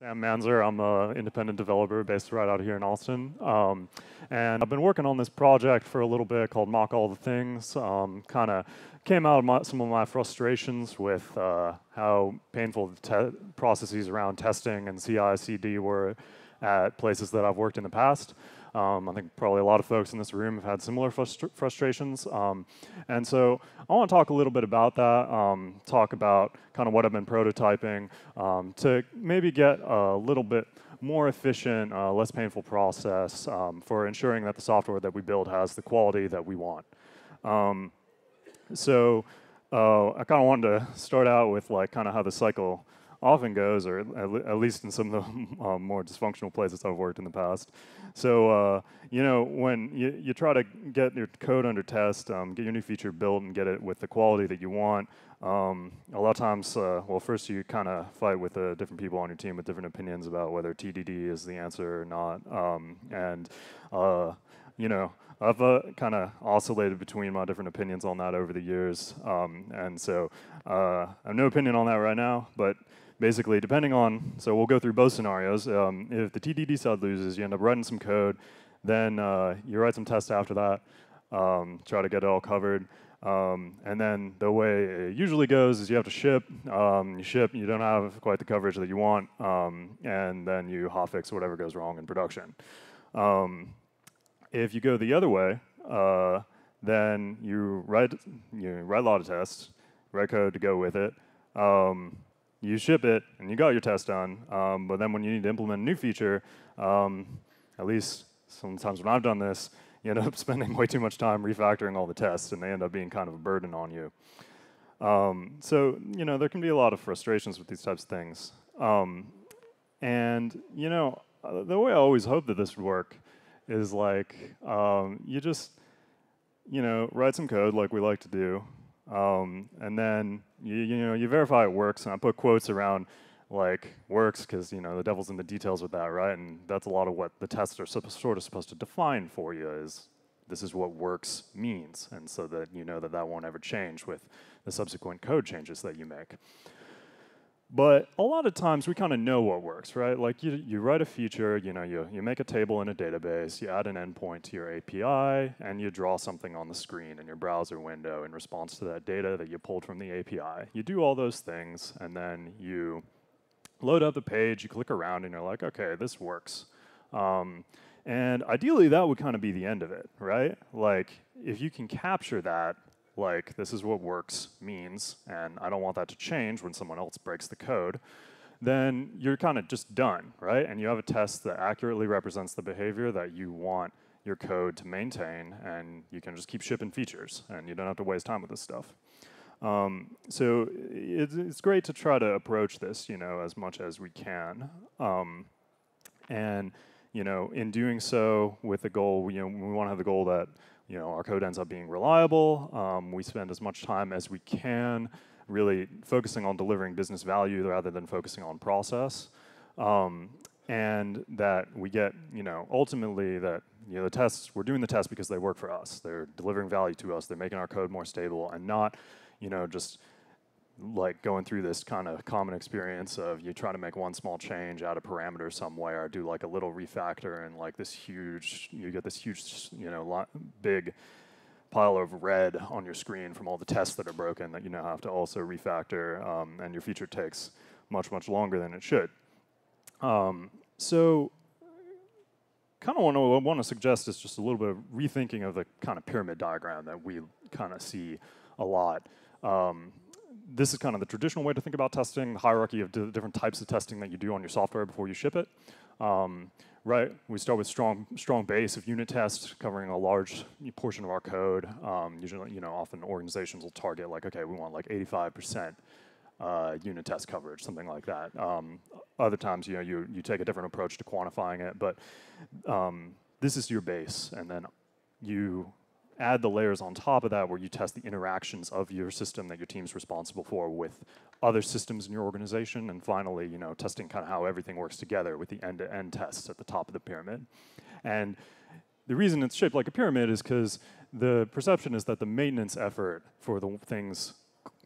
Sam Manzer. I'm an independent developer based right out here in Austin. Um, and I've been working on this project for a little bit called Mock All the Things. Um, kind of came out of my, some of my frustrations with uh, how painful the processes around testing and CI CD were at places that I've worked in the past. Um, I think probably a lot of folks in this room have had similar frustra frustrations. Um, and so I want to talk a little bit about that, um, talk about kind of what I've been prototyping um, to maybe get a little bit more efficient, uh, less painful process um, for ensuring that the software that we build has the quality that we want. Um, so uh, I kind of wanted to start out with like kind of how the cycle often goes, or at, least in some of the um, more dysfunctional places I've worked in the past. So, uh, you know, when you, you try to get your code under test, um, get your new feature built and get it with the quality that you want, um, a lot of times, uh, well, first you kind of fight with uh, different people on your team with different opinions about whether TDD is the answer or not. Um, and, uh, you know, I've uh, kind of oscillated between my different opinions on that over the years. Um, and so uh, I have no opinion on that right now, but basically, depending on, so we'll go through both scenarios. Um, if the TDD side loses, you end up writing some code, then uh, you write some tests after that, um, try to get it all covered. Um, and then the way it usually goes is you have to ship, um, you ship, you don't have quite the coverage that you want, um, and then you hotfix whatever goes wrong in production. Um, if you go the other way, uh, then you write, you write a lot of tests, write code to go with it, um, you ship it and you got your test done. Um, but then when you need to implement a new feature, um, at least sometimes when I've done this, you end up spending way too much time refactoring all the tests and they end up being kind of a burden on you. Um, so, you know, there can be a lot of frustrations with these types of things. Um, and, you know, uh, the way I always hope that this would work is like um, you just, you know, write some code like we like to do, um, and then you, you know you verify it works, and I put quotes around like works because you know the devil's in the details with that, right? And that's a lot of what the tests are sort of supposed to define for you is this is what works means, and so that you know that that won't ever change with the subsequent code changes that you make. But a lot of times we kind of know what works, right? Like you, you write a feature, you know, you, you make a table in a database, you add an endpoint to your API, and you draw something on the screen in your browser window in response to that data that you pulled from the API. You do all those things, and then you load up the page, you click around, and you're like, okay, this works. Um, and ideally, that would kind of be the end of it, right? Like, if you can capture that like this is what works means, and I don't want that to change when someone else breaks the code, then you're kind of just done, right? And you have a test that accurately represents the behavior that you want your code to maintain, and you can just keep shipping features, and you don't have to waste time with this stuff. Um, so it's, it's, great to try to approach this, you know, as much as we can. Um, and, you know, in doing so with the goal, you know, we want to have the goal that you know, our code ends up being reliable. Um, we spend as much time as we can really focusing on delivering business value rather than focusing on process. Um, and that we get, you know, ultimately that, you know, the tests, we're doing the tests because they work for us. They're delivering value to us. They're making our code more stable and not, you know, just like going through this kind of common experience of you try to make one small change, add a parameter somewhere, do like a little refactor, and like this huge, you get this huge, you know, big pile of red on your screen from all the tests that are broken that you now have to also refactor, um, and your feature takes much, much longer than it should. Um, so kind of want want to suggest is just a little bit of rethinking of the kind of pyramid diagram that we kind of see a lot. Um, this is kind of the traditional way to think about testing, the hierarchy of different types of testing that you do on your software before you ship it. Um, right, we start with strong, strong base of unit tests covering a large portion of our code. Um, usually, you know, often organizations will target like, okay, we want like 85% uh, unit test coverage, something like that. Um, other times, you know, you, you take a different approach to quantifying it, but um, this is your base, and then you add the layers on top of that where you test the interactions of your system that your team's responsible for with other systems in your organization. And finally, you know, testing kind of how everything works together with the end-to-end tests at the top of the pyramid. And the reason it's shaped like a pyramid is because the perception is that the maintenance effort for the things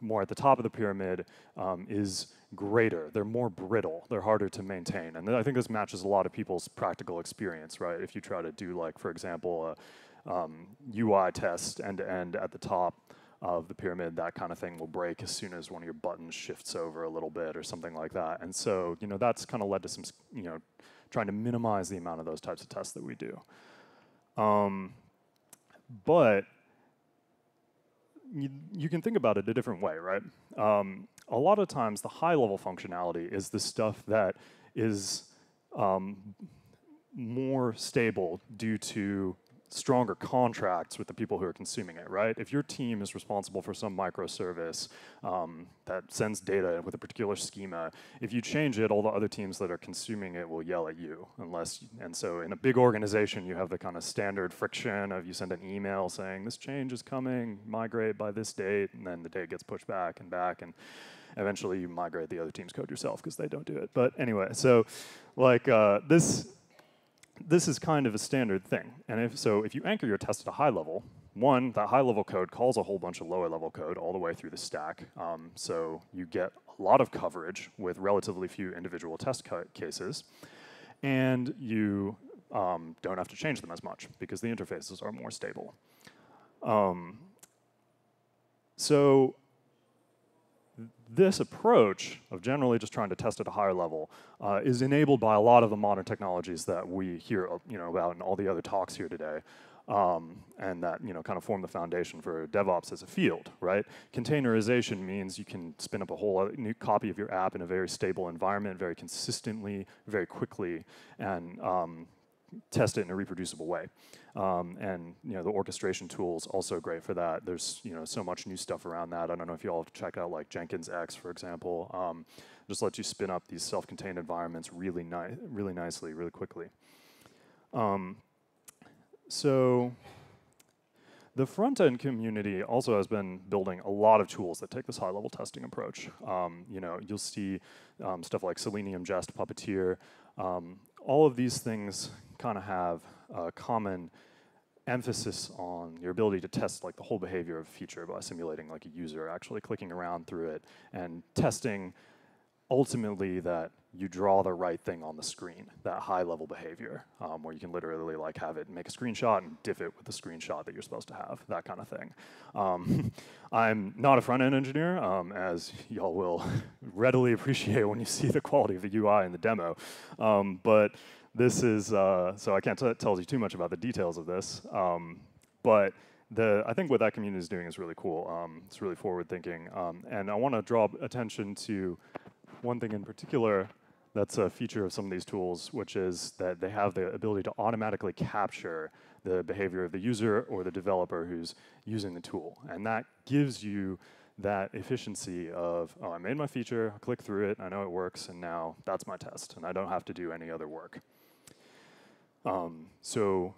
more at the top of the pyramid um, is greater. They're more brittle. They're harder to maintain. And I think this matches a lot of people's practical experience, right? If you try to do, like, for example, a um, UI test end to end at the top of the pyramid, that kind of thing will break as soon as one of your buttons shifts over a little bit or something like that. And so, you know, that's kind of led to some, you know, trying to minimize the amount of those types of tests that we do. Um, but you, you, can think about it a different way, right? Um, a lot of times, the high level functionality is the stuff that is um, more stable due to stronger contracts with the people who are consuming it, right? If your team is responsible for some microservice um, that sends data with a particular schema, if you change it, all the other teams that are consuming it will yell at you, unless. And so, in a big organization, you have the kind of standard friction of you send an email saying this change is coming, migrate by this date, and then the date gets pushed back and back, and eventually you migrate the other team's code yourself because they don't do it. But anyway, so like uh, this this is kind of a standard thing. And if, so if you anchor your test at a high level, one, that high level code calls a whole bunch of lower level code all the way through the stack. Um, so you get a lot of coverage with relatively few individual test cases. And you um, don't have to change them as much because the interfaces are more stable. Um, so this approach of generally just trying to test at a higher level uh, is enabled by a lot of the modern technologies that we hear you know, about in all the other talks here today. Um, and that you know kind of form the foundation for DevOps as a field, right? Containerization means you can spin up a whole new copy of your app in a very stable environment, very consistently, very quickly, and um, test it in a reproducible way. Um, and you know the orchestration tools also great for that. There's you know so much new stuff around that. I don't know if you all have checked out like Jenkins X, for example. Um, just lets you spin up these self-contained environments really nice, really nicely, really quickly. Um, so the front-end community also has been building a lot of tools that take this high-level testing approach. Um, you know, you'll see um, stuff like Selenium, Jest, Puppeteer. Um, all of these things kind of have a common emphasis on your ability to test like the whole behavior of a feature by simulating like a user actually clicking around through it and testing ultimately that you draw the right thing on the screen, that high level behavior, um, where you can literally like have it make a screenshot and diff it with the screenshot that you're supposed to have, that kind of thing. Um, I'm not a front end engineer, um, as y'all will readily appreciate when you see the quality of the UI in the demo, um, but this is, uh, so I can't tell you too much about the details of this, um, but the, I think what that community is doing is really cool. Um, it's really forward thinking. And I want to draw attention to one thing in particular that's a feature of some of these tools, which is that they have the ability to automatically capture the behavior of the user or the developer who's using the tool. And that gives you that efficiency of, oh, I made my feature, I click through it, I know it works, and now that's my test, and I don't have to do any other work. Um, so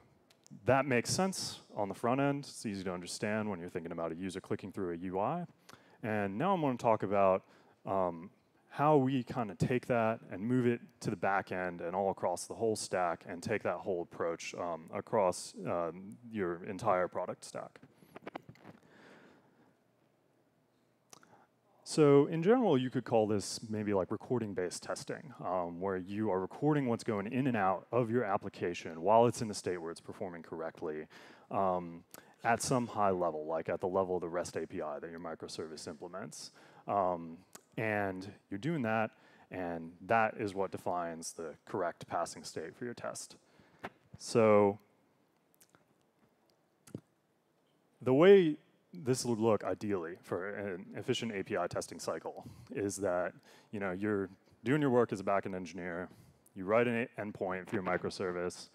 that makes sense on the front end. It's easy to understand when you're thinking about a user clicking through a UI. And now I'm going to talk about um, how we kind of take that and move it to the back end and all across the whole stack and take that whole approach um, across um, your entire product stack. So in general, you could call this maybe like recording-based testing, um, where you are recording what's going in and out of your application while it's in the state where it's performing correctly um, at some high level, like at the level of the REST API that your microservice implements. Um, and you're doing that, and that is what defines the correct passing state for your test. So the way this would look ideally for an efficient API testing cycle is that you know you're doing your work as a backend engineer, you write an endpoint for your microservice,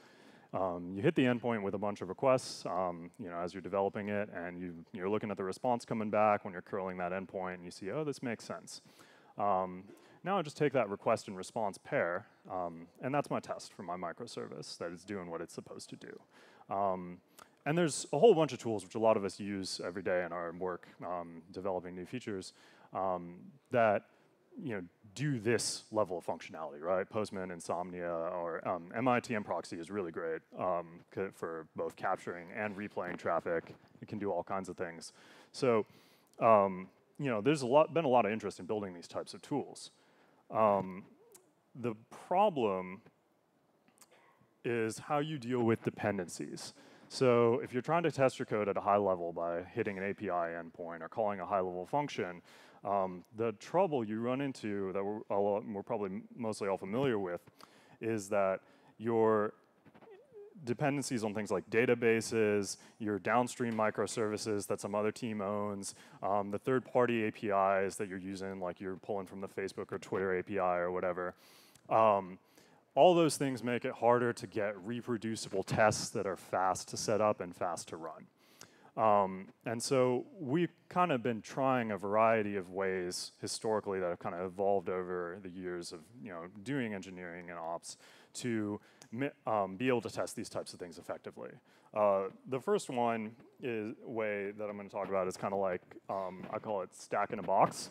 um, you hit the endpoint with a bunch of requests, um, you know, as you're developing it, and you, you're looking at the response coming back when you're curling that endpoint, and you see, oh, this makes sense. Um, now I just take that request and response pair, um, and that's my test for my microservice that is doing what it's supposed to do. Um, and there's a whole bunch of tools which a lot of us use every day in our work um, developing new features that you know do this level of functionality, right? Postman, Insomnia, or um, MITM proxy is really great um, for both capturing and replaying traffic. It can do all kinds of things. So, um, you know, there's a lot, been a lot of interest in building these types of tools. Um, the problem is how you deal with dependencies. So if you're trying to test your code at a high level by hitting an API endpoint or calling a high level function, um, the trouble you run into that we're, all, we're probably mostly all familiar with is that your dependencies on things like databases, your downstream microservices that some other team owns, um, the third-party APIs that you're using, like you're pulling from the Facebook or Twitter API or whatever. Um, all those things make it harder to get reproducible tests that are fast to set up and fast to run. Um, and so we've kind of been trying a variety of ways historically that have kind of evolved over the years of you know doing engineering and ops to um, be able to test these types of things effectively. Uh, the first one is way that I'm going to talk about is kind of like um, I call it stack in a box,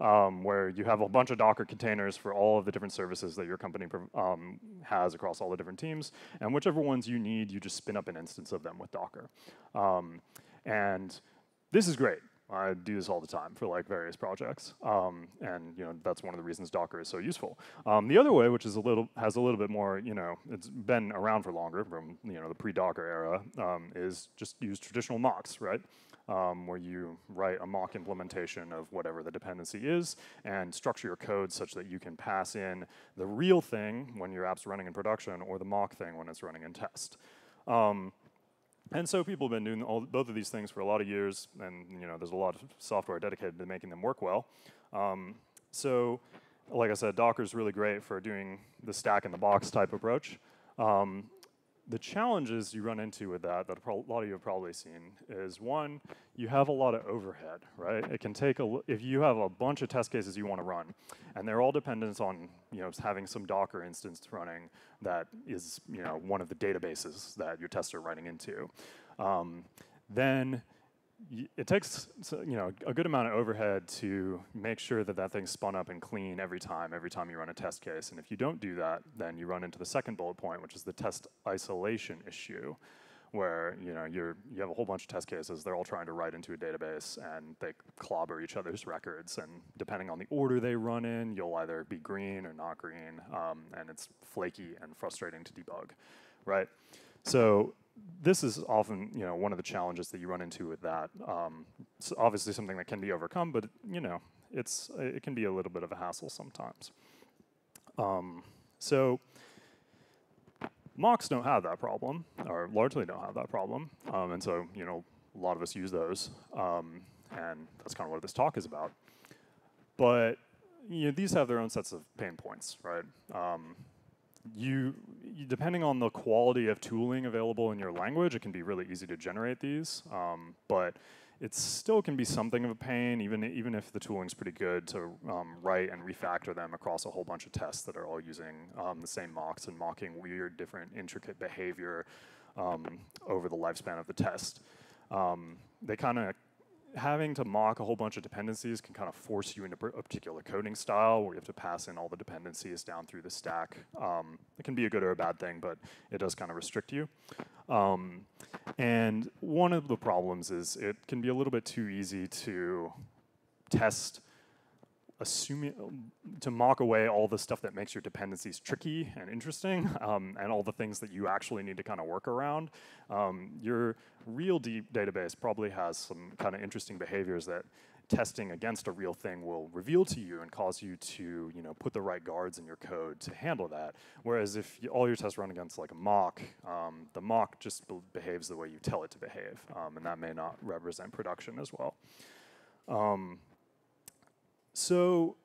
um, where you have a bunch of Docker containers for all of the different services that your company um, has across all the different teams, and whichever ones you need, you just spin up an instance of them with Docker. Um, and this is great. I do this all the time for like various projects, um, and you know that's one of the reasons Docker is so useful. Um, the other way, which is a little has a little bit more, you know, it's been around for longer from you know the pre-Docker era, um, is just use traditional mocks, right? Um, where you write a mock implementation of whatever the dependency is and structure your code such that you can pass in the real thing when your app's running in production or the mock thing when it's running in test. Um, and so people have been doing all, both of these things for a lot of years, and you know, there's a lot of software dedicated to making them work well. Um, so, like I said, Docker is really great for doing the stack in the box type approach. Um, the challenges you run into with that, that a lot of you have probably seen, is one, you have a lot of overhead, right? It can take a, if you have a bunch of test cases you want to run, and they're all dependent on, you know, having some Docker instance running that is, you know, one of the databases that your tests are running into, um, then it takes you know a good amount of overhead to make sure that that thing's spun up and clean every time, every time you run a test case. And if you don't do that, then you run into the second bullet point, which is the test isolation issue, where you know you're you have a whole bunch of test cases. They're all trying to write into a database, and they clobber each other's records. And depending on the order they run in, you'll either be green or not green, um, and it's flaky and frustrating to debug, right? So this is often, you know, one of the challenges that you run into with that. Um, it's obviously something that can be overcome, but you know, it's it can be a little bit of a hassle sometimes. Um, so mocks don't have that problem, or largely don't have that problem, um, and so you know, a lot of us use those, um, and that's kind of what this talk is about. But you know, these have their own sets of pain points, right? You, you, depending on the quality of tooling available in your language, it can be really easy to generate these, um, but it still can be something of a pain, even, even if the tooling's pretty good to um, write and refactor them across a whole bunch of tests that are all using um, the same mocks and mocking weird, different, intricate behavior um, over the lifespan of the test. Um, they kind of having to mock a whole bunch of dependencies can kind of force you into a particular coding style where you have to pass in all the dependencies down through the stack. Um, it can be a good or a bad thing, but it does kind of restrict you. Um, and one of the problems is it can be a little bit too easy to test assuming to mock away all the stuff that makes your dependencies tricky and interesting um, and all the things that you actually need to kind of work around. Um, your real deep database probably has some kind of interesting behaviors that testing against a real thing will reveal to you and cause you to you know put the right guards in your code to handle that whereas if you, all your tests run against like a mock um, the mock just be behaves the way you tell it to behave um, and that may not represent production as well um, so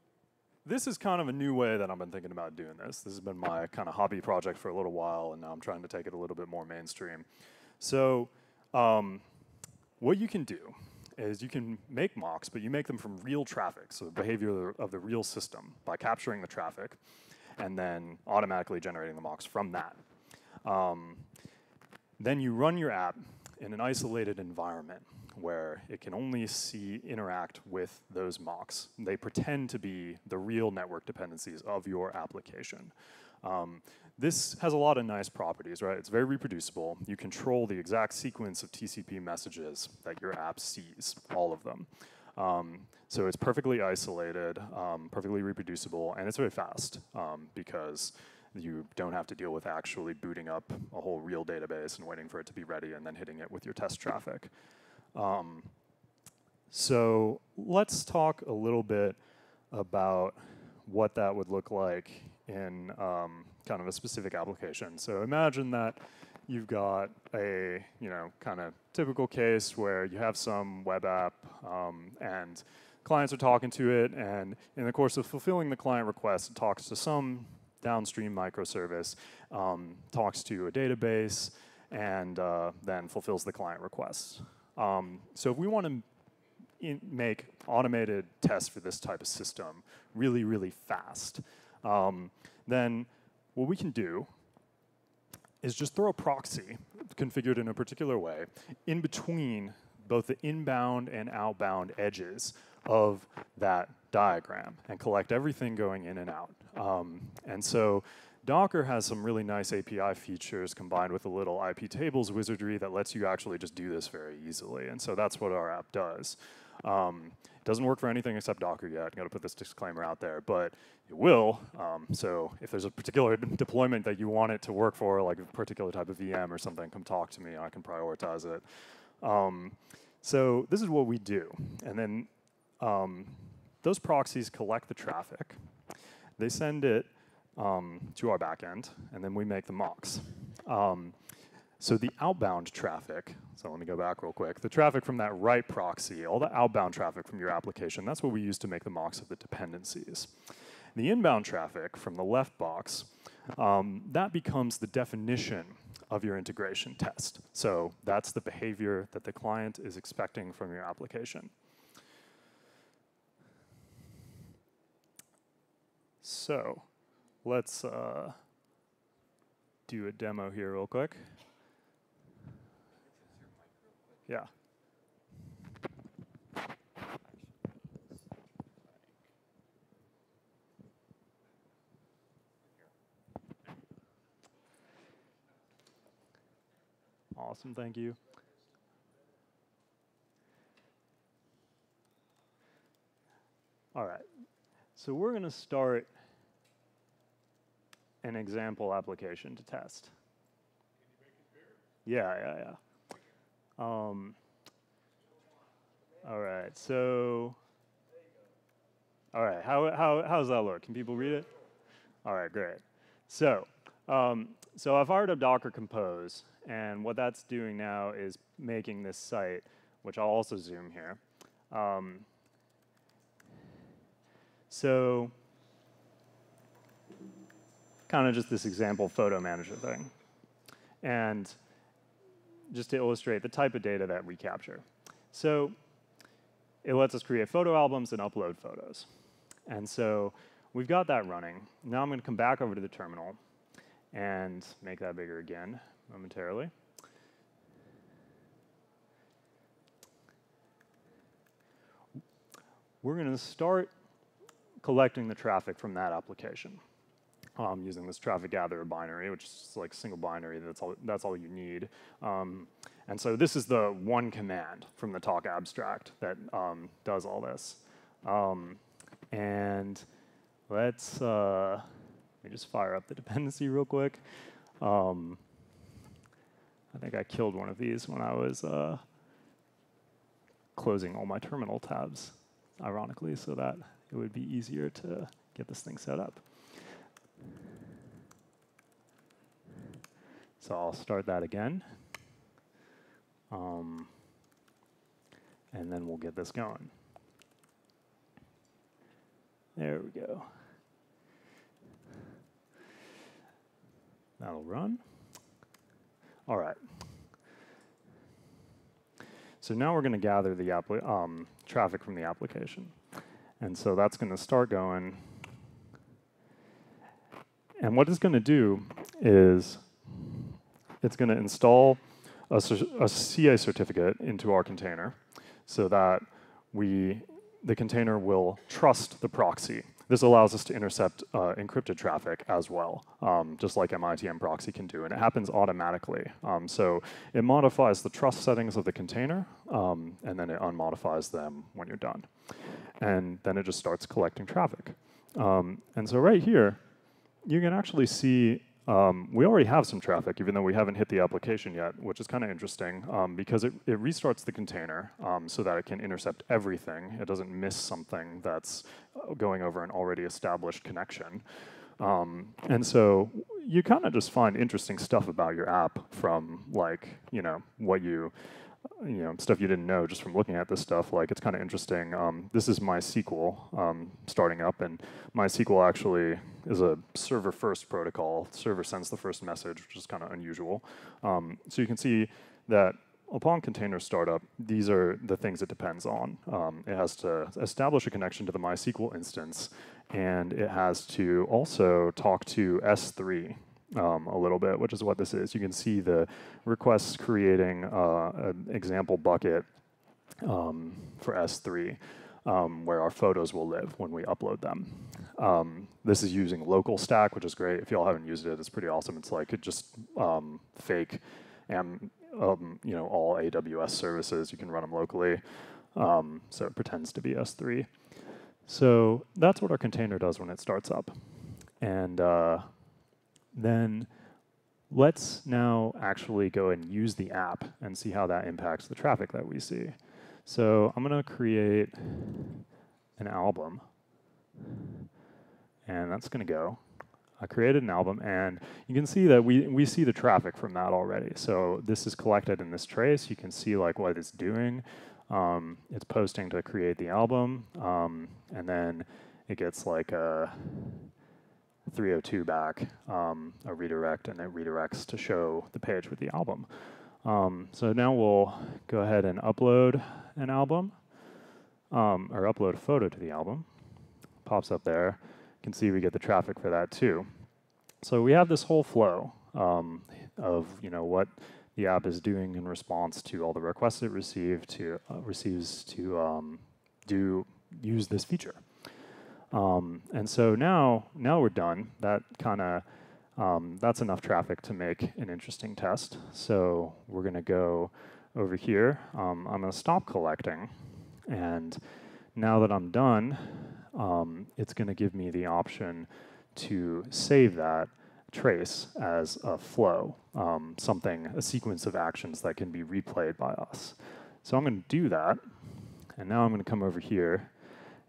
this is kind of a new way that I've been thinking about doing this. This has been my kind of hobby project for a little while, and now I'm trying to take it a little bit more mainstream. So um, what you can do is you can make mocks, but you make them from real traffic, so the behavior of the, real system by capturing the traffic and then automatically generating the mocks from that. Um, then you run your app in an isolated environment where it can only see interact with those mocks. They pretend to be the real network dependencies of your application. Um, this has a lot of nice properties, right? It's very reproducible. You control the exact sequence of TCP messages that your app sees, all of them. Um, so it's perfectly isolated, um, perfectly reproducible, and it's very fast um, because you don't have to deal with actually booting up a whole real database and waiting for it to be ready and then hitting it with your test traffic. Um, so let's talk a little bit about what that would look like in um, kind of a specific application. So imagine that you've got a you know kind of typical case where you have some web app um, and clients are talking to it, and in the course of fulfilling the client request, it talks to some downstream microservice, um, talks to a database, and uh, then fulfills the client request. Um, so if we want to make automated tests for this type of system really, really fast, um, then what we can do is just throw a proxy configured in a particular way in between both the inbound and outbound edges of that diagram and collect everything going in and out. Um, and so Docker has some really nice API features combined with a little IP tables wizardry that lets you actually just do this very easily. And so that's what our app does. Um, it doesn't work for anything except Docker yet. I've got to put this disclaimer out there, but it will. Um, so if there's a particular deployment that you want it to work for, like a particular type of VM or something, come talk to me. I can prioritize it. Um, so this is what we do, and then um, those proxies collect the traffic. They send it um, to our backend, and then we make the mocks. Um, so the outbound traffic, so let me go back real quick. The traffic from that right proxy, all the outbound traffic from your application, that's what we use to make the mocks of the dependencies. The inbound traffic from the left box, um, that becomes the definition of your integration test. So that's the behavior that the client is expecting from your application. So let's uh, do a demo here real quick. Yeah. Awesome, thank you. All right, so we're going to start an example application to test. Yeah, yeah, yeah. Um, all right, so, all right, how, how, how does that look? Can people read it? All right, great. So, um, so I've fired up Docker Compose, and what that's doing now is making this site, which I'll also zoom here. Um, so, kind of just this example photo manager thing. And just to illustrate the type of data that we capture. So it lets us create photo albums and upload photos. And so we've got that running. Now I'm going to come back over to the terminal and make that bigger again momentarily. We're going to start collecting the traffic from that application um, using this traffic gatherer binary, which is like single binary. That's all. That's all you need. Um, and so this is the one command from the talk abstract that um, does all this. Um, and let's uh, let me just fire up the dependency real quick. Um, I think I killed one of these when I was uh, closing all my terminal tabs, ironically, so that it would be easier to get this thing set up. So I'll start that again. Um, and then we'll get this going. There we go. That'll run. All right. So now we're going to gather the um, traffic from the application. And so that's going to start going. And what it's going to do is it's going to install a, a CA certificate into our container so that we, the container will trust the proxy this allows us to intercept uh, encrypted traffic as well, um, just like MITM proxy can do, and it happens automatically. Um, so it modifies the trust settings of the container, um, and then it unmodifies them when you're done. And then it just starts collecting traffic. Um, and so right here, you can actually see um, we already have some traffic, even though we haven't hit the application yet, which is kind of interesting um, because it, it, restarts the container um, so that it can intercept everything. It doesn't miss something that's uh, going over an already established connection. Um, and so you kind of just find interesting stuff about your app from like, you know, what you you know stuff you didn't know just from looking at this stuff. Like it's kind of interesting. Um, this is MySQL um, starting up, and MySQL actually is a server-first protocol. Server sends the first message, which is kind of unusual. Um, so you can see that upon container startup, these are the things it depends on. Um, it has to establish a connection to the MySQL instance, and it has to also talk to S3, um, a little bit, which is what this is. You can see the requests creating uh, an example bucket um, for S3 um, where our photos will live when we upload them. Um, this is using LocalStack, which is great. If y'all haven't used it, it's pretty awesome. It's like it just um, fake and um, you know all AWS services. You can run them locally. so it pretends to be S3. So that's what our container does when it starts up. And uh, then let's now actually go and use the app and see how that impacts the traffic that we see. So I'm going to create an album, and that's going to go. I created an album, and you can see that we, we see the traffic from that already. So this is collected in this trace. You can see like what it's doing. Um, it's posting to create the album, um, and then it gets like a 302 back um, a redirect, and it redirects to show the page with the album. Um, so now we'll go ahead and upload an album, um, or upload a photo to the album. Pops up there. You can see we get the traffic for that too. So we have this whole flow um, of you know what the app is doing in response to all the requests it received to uh, receives to um, do use this feature. Um, and so now, now we're done. That kind of um, that's enough traffic to make an interesting test. So we're going to go over here. Um, I'm going to stop collecting, and now that I'm done, um, it's going to give me the option to save that trace as a flow, um, something, a sequence of actions that can be replayed by us. So I'm going to do that, and now I'm going to come over here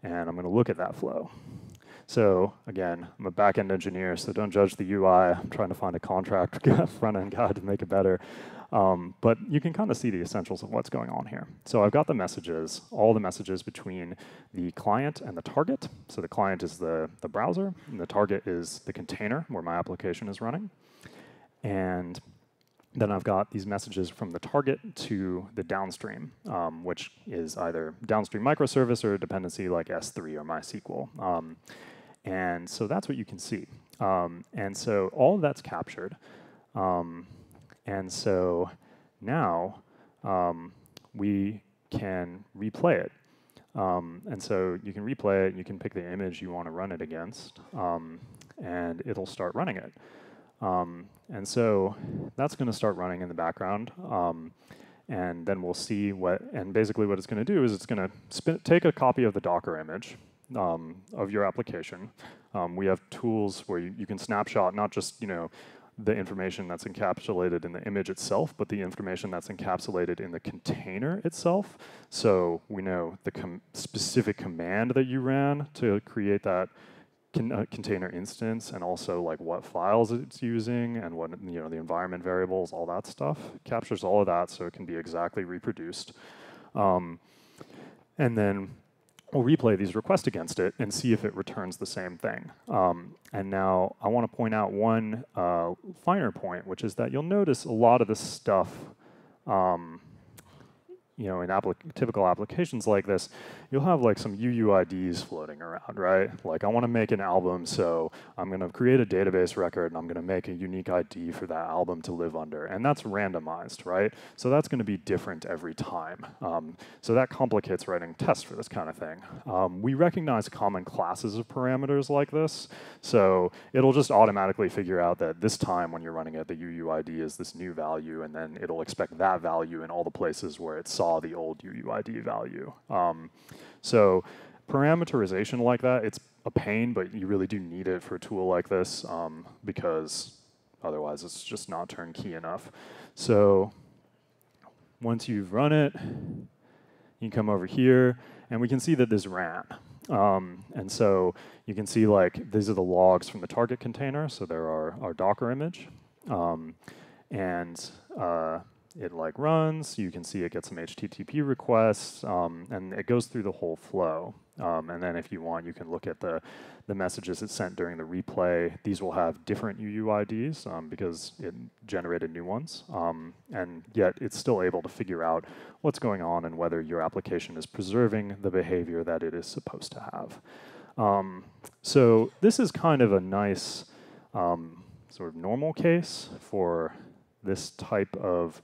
and I'm going to look at that flow. So again, I'm a back-end engineer, so don't judge the UI. I'm trying to find a contract front-end guide to make it better. Um, but you can kind of see the essentials of what's going on here. So I've got the messages, all the messages between the client and the target. So the client is the, the browser, and the target is the container where my application is running. And then I've got these messages from the target to the downstream, um, which is either downstream microservice or a dependency like S3 or MySQL. Um, and so that's what you can see. Um, and so all of that's captured. Um, and so now um, we can replay it. Um, and so you can replay it, you can pick the image you want to run it against, and it'll start running it. Um, and so that's going to start running in the background. Um, and then we'll see what, and basically what it's going to do is it's going to take a copy of the Docker image um, of your application. Um, we have tools where you, you, can snapshot not just, you know, the information that's encapsulated in the image itself, but the information that's encapsulated in the container itself. So we know the com specific command that you ran to create that con uh, container instance and also like what files it's using and what you know the environment variables, all that stuff. Captures all of that so it can be exactly reproduced. Um, and then we'll replay these requests against it and see if it returns the same thing. Um, and now I want to point out one uh, finer point, which is that you'll notice a lot of this stuff um, you know, in applic typical applications like this, you'll have like some UUIDs floating around, right? Like I want to make an album, so I'm going to create a database record and I'm going to make a unique ID for that album to live under. And that's randomized, right? So that's going to be different every time. Um, so that complicates writing tests for this kind of thing. Um, we recognize common classes of parameters like this. So it'll just automatically figure out that this time when you're running it, the UUID is this new value, and then it'll expect that value in all the places where it saw the old UUID value. Um, so parameterization like that, it's a pain, but you really do need it for a tool like this um, because otherwise it's just not turnkey enough. So once you've run it, you come over here, and we can see that this ran. Um, and so you can see like these are the logs from the target container. So there are our Docker image. Um, and uh, it like runs. You can see it gets some HTTP requests, um, and it goes through the whole flow. Um, and then if you want, you can look at the, the messages it sent during the replay. These will have different UUIDs um, because it generated new ones. Um, and yet it's still able to figure out what's going on and whether your application is preserving the behavior that it is supposed to have. Um, so this is kind of a nice um, sort of normal case for this type of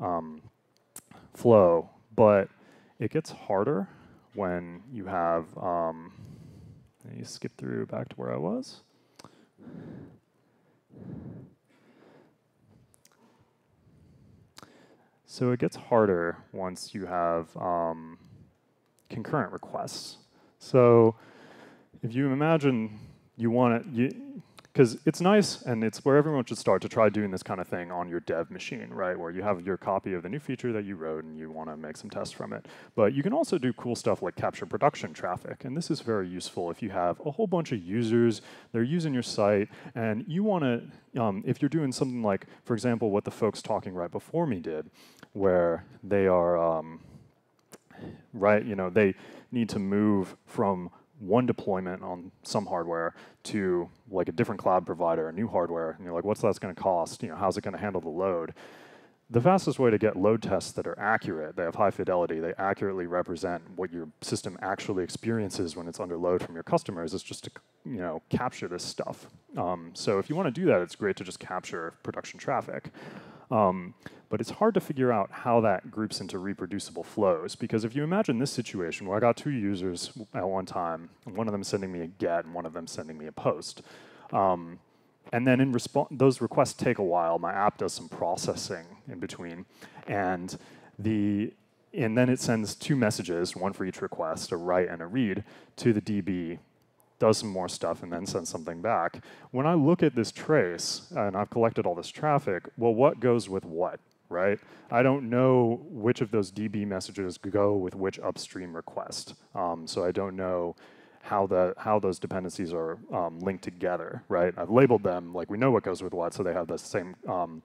um, flow, but it gets harder when you have, um, me skip through back to where I was. So it gets harder once you have um, concurrent requests. So if you imagine you want to, you, because it's nice and it's where everyone should start to try doing this kind of thing on your dev machine, right? Where you have your copy of the new feature that you wrote and you want to make some tests from it. But you can also do cool stuff like capture production traffic. And this is very useful if you have a whole bunch of users, they're using your site, and you want to, um, if you're doing something like, for example, what the folks talking right before me did, where they are, um, right, you know, they need to move from one deployment on some hardware to like a different cloud provider, a new hardware, and you're like, what's that going to cost? You know, how's it going to handle the load? The fastest way to get load tests that are accurate, they have high fidelity, they accurately represent what your system actually experiences when it's under load from your customers is just to you know, capture this stuff. Um, so if you want to do that, it's great to just capture production traffic. Um, but it's hard to figure out how that groups into reproducible flows because if you imagine this situation where I got two users at one time, one of them sending me a get and one of them sending me a post, um, and then in response, those requests take a while. My app does some processing in between, and the and then it sends two messages, one for each request, a write and a read, to the DB does some more stuff, and then sends something back. When I look at this trace, and I've collected all this traffic, well, what goes with what, right? I don't know which of those DB messages go with which upstream request. Um, so I don't know how the how those dependencies are um, linked together, right? I've labeled them like we know what goes with what, so they have the same um,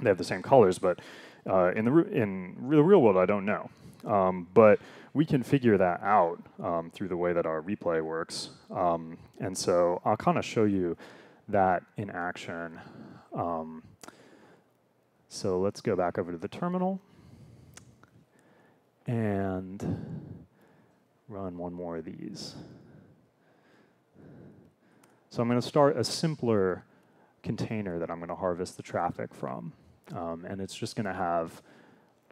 they have the same colors, but uh, in the in the real world, I don't know. Um, but we can figure that out um, through the way that our replay works. Um, and so I'll kind of show you that in action. So let's go back over to the terminal and run one more of these. So I'm going to start a simpler container that I'm going to harvest the traffic from. Um, and it's just going to have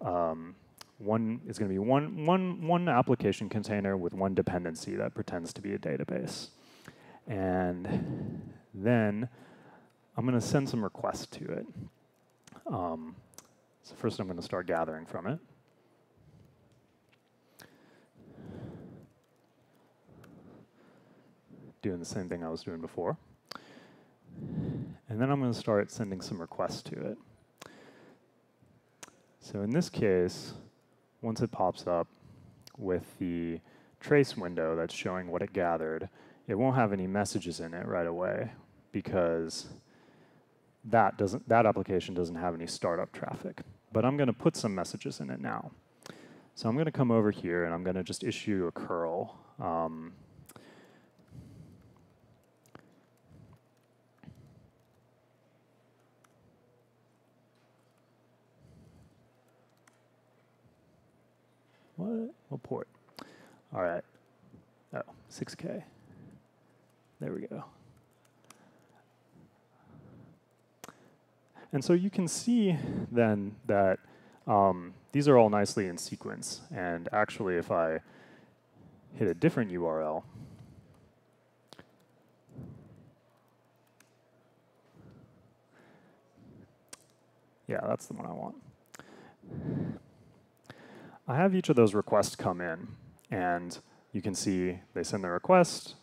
um, one is going to be one, one, one application container with one dependency that pretends to be a database. And then I'm going to send some requests to it. Um, so first I'm going to start gathering from it. Doing the same thing I was doing before. And then I'm going to start sending some requests to it. So in this case, once it pops up with the trace window that's showing what it gathered, it won't have any messages in it right away because that doesn't that application doesn't have any startup traffic. But I'm going to put some messages in it now. So I'm going to come over here and I'm going to just issue a curl. Um, what? What port? All right. Oh, 6K. There we go. And so you can see then that um, these are all nicely in sequence. And actually, if I hit a different URL, yeah, that's the one I want. I have each of those requests come in, and you can see they send the request,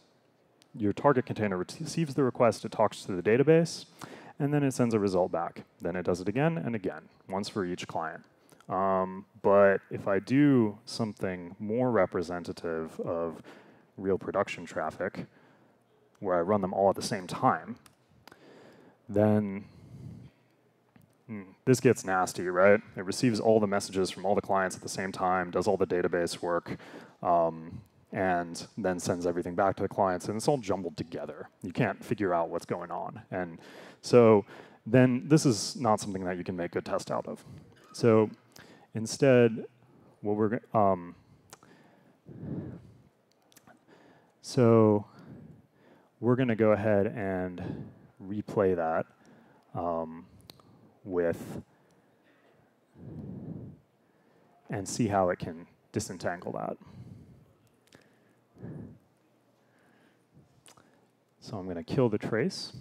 your target container receives the request, it talks to the database, and then it sends a result back. Then it does it again and again, once for each client. Um, but if I do something more representative of real production traffic, where I run them all at the same time, then hmm, this gets nasty, right? It receives all the messages from all the clients at the same time, does all the database work, um, and then sends everything back to the clients, and it's all jumbled together. You can't figure out what's going on. And so then this is not something that you can make a test out of. So Instead, what we're um, so we're going to go ahead and replay that um, with and see how it can disentangle that. So I'm going to kill the trace,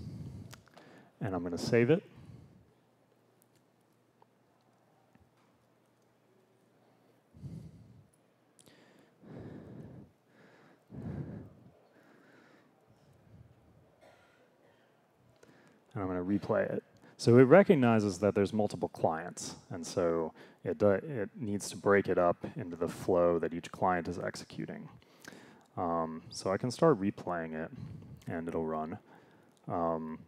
and I'm going to save it. and I'm going to replay it. So it recognizes that there's multiple clients, and so it, it needs to break it up into the flow that each client is executing. Um, so I can start replaying it, and it'll run. Um,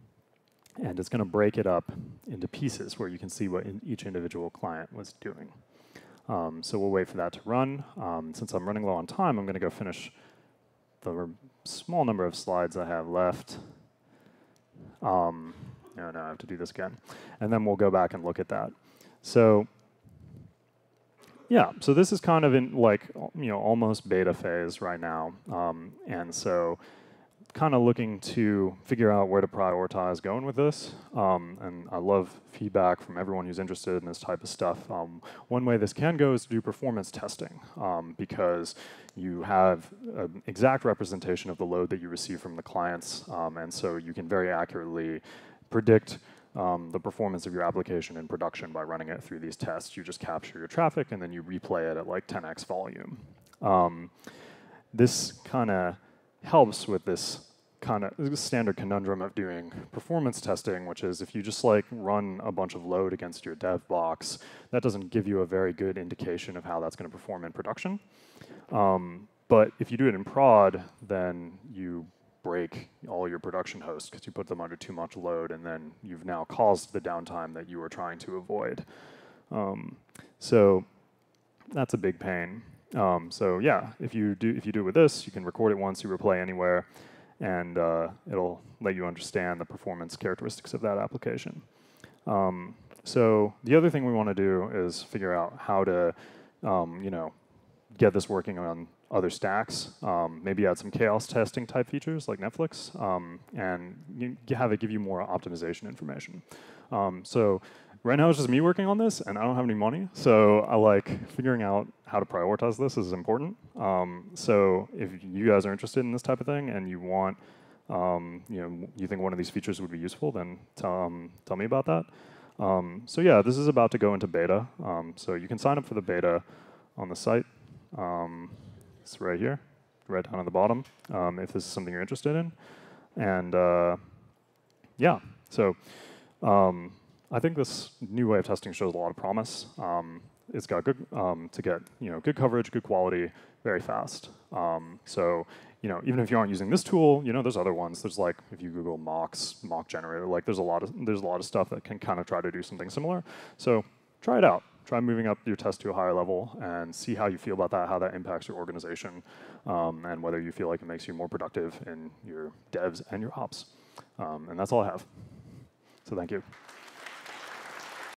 and it's going to break it up into pieces where you can see what in each individual client was doing. Um, so we'll wait for that to run. Um, since I'm running low on time, I'm going to go finish the small number of slides I have left. Um, no, no, I have to do this again. And then we'll go back and look at that. So yeah, so this is kind of in like, you know, almost beta phase right now. Um, and so kind of looking to figure out where to prioritize going with this. Um, and I love feedback from everyone who's interested in this type of stuff. Um, one way this can go is to do performance testing um, because you have an exact representation of the load that you receive from the clients. Um, and so you can very accurately predict um, the performance of your application in production by running it through these tests. You just capture your traffic and then you replay it at like 10x volume. Um, this kind of helps with this kind of standard conundrum of doing performance testing, which is if you just like run a bunch of load against your dev box, that doesn't give you a very good indication of how that's going to perform in production. Um, but if you do it in prod, then you break all your production hosts because you put them under too much load, and then you've now caused the downtime that you were trying to avoid. Um, so that's a big pain. Um, so yeah, if you do if you do it with this, you can record it once, you replay anywhere, and uh, it'll let you understand the performance characteristics of that application. Um, so the other thing we want to do is figure out how to, um, you know, get this working on other stacks. Um, maybe add some chaos testing type features like Netflix, um, and have it give you more optimization information. Um, so right now it's just me working on this, and I don't have any money. So I like figuring out how to prioritize this is important. Um, so if you guys are interested in this type of thing and you want, um, you know, you think one of these features would be useful, then tell, um, tell me about that. Um, so yeah, this is about to go into beta. Um, so you can sign up for the beta on the site. It's right here, right down at the bottom, if this is something you're interested in. And uh, yeah, so um, I think this new way of testing shows a lot of promise. Um, it's got good um, to get you know good coverage, good quality, very fast. Um, so you know even if you aren't using this tool, you know there's other ones. There's like if you Google mocks, mock generator, like there's a lot of there's a lot of stuff that can kind of try to do something similar. So try it out. Try moving up your test to a higher level and see how you feel about that, how that impacts your organization, um, and whether you feel like it makes you more productive in your devs and your ops. Um, and that's all I have. So thank you.